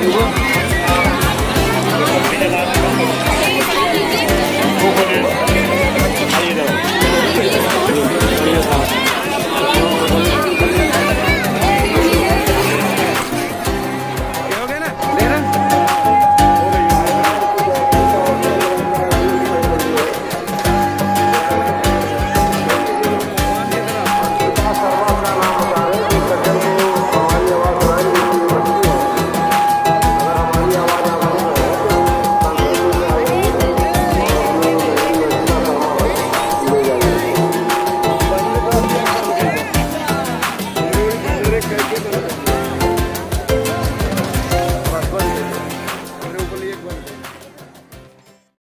아니고 Gracias.